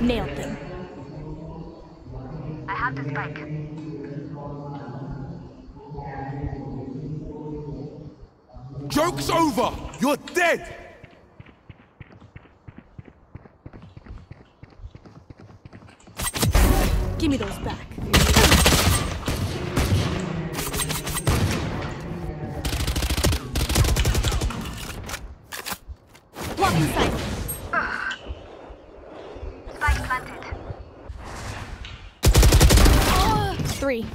Nailed them. I have the spike. Joke's over! You're dead! Give me those back. Blocking sight. Three.